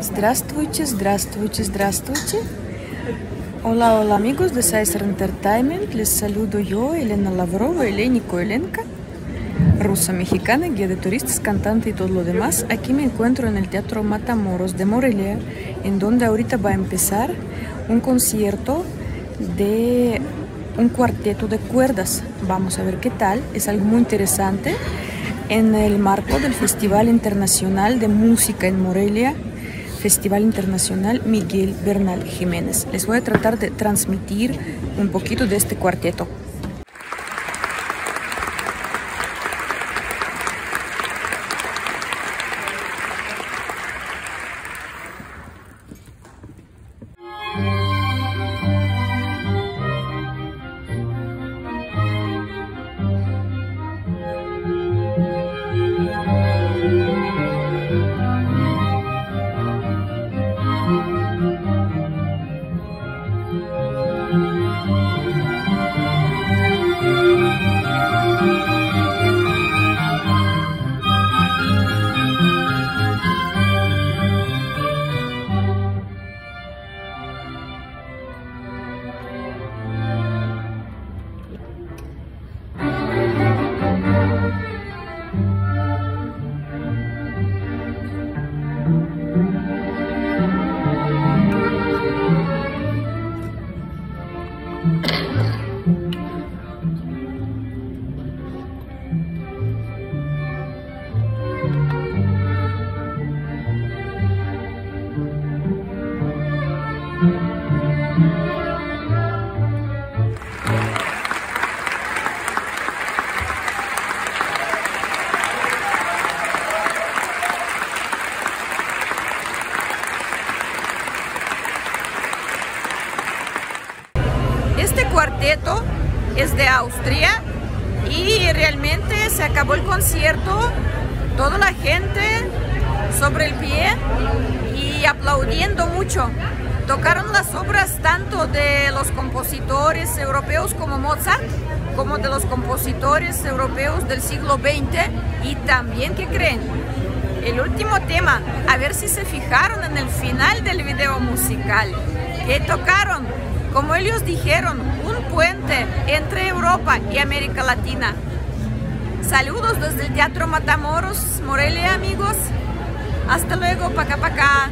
Здравствуйте, здравствуйте, здравствуйте. Hola, hola amigos de Sizer Entertainment. Les saludo yo, Elena Lavrova, Eleni Koelenka, rusa mexicana, guía de turistas, cantante y todo lo demás. Aquí me encuentro en el Teatro Matamoros de Morelia, en donde ahorita va a empezar un concierto de un cuarteto de cuerdas. Vamos a ver qué tal. Es algo muy interesante en el marco del Festival Internacional de Música en Morelia Festival Internacional Miguel Bernal Jiménez. Les voy a tratar de transmitir un poquito de este cuarteto. Este cuarteto es de Austria y realmente se acabó el concierto, toda la gente sobre el pie y aplaudiendo mucho. Tocaron las obras tanto de los compositores europeos como Mozart, como de los compositores europeos del siglo XX y también, ¿qué creen? El último tema, a ver si se fijaron en el final del video musical, que tocaron como ellos dijeron, un puente entre Europa y América Latina. Saludos desde el Teatro Matamoros, Morelia amigos. Hasta luego, paca paca.